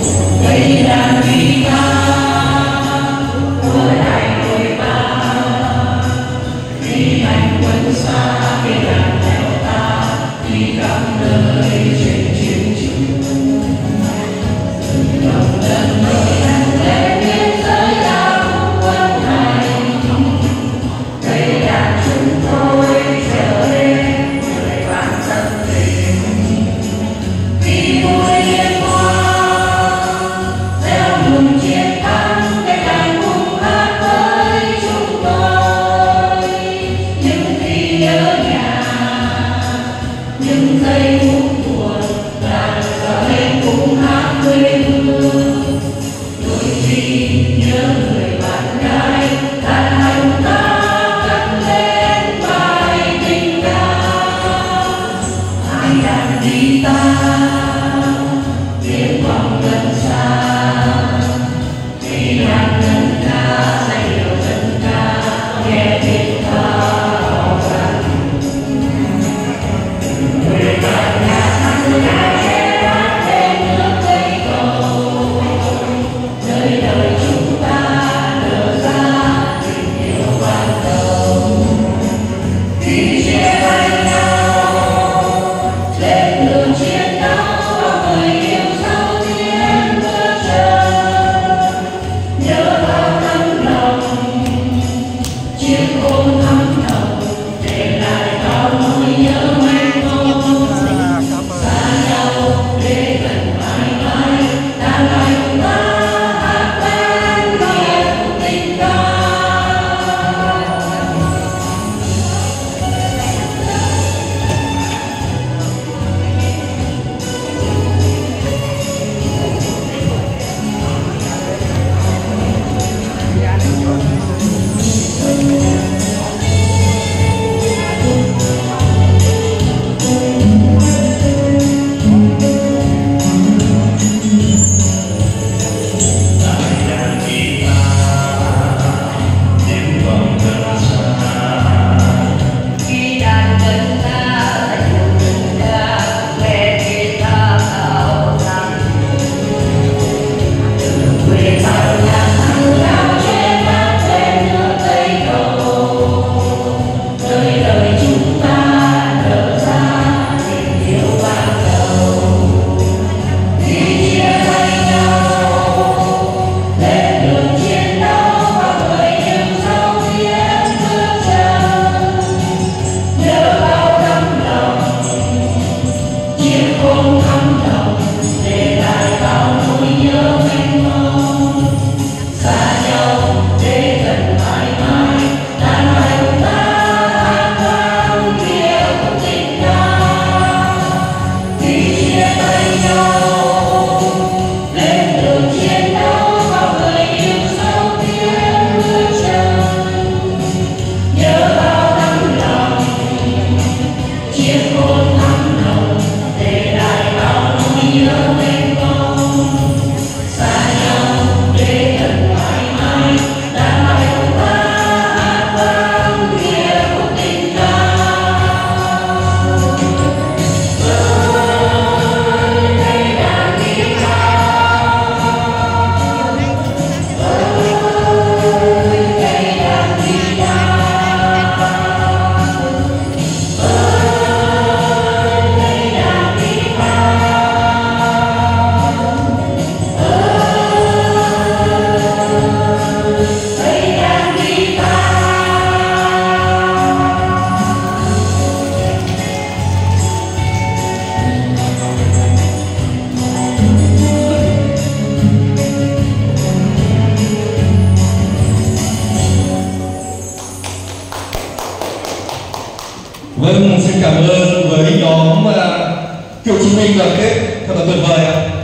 Wait. Vâng, xin cảm ơn với nhóm uh, Cựu chiến binh đoàn kết thật là tuyệt vời ạ.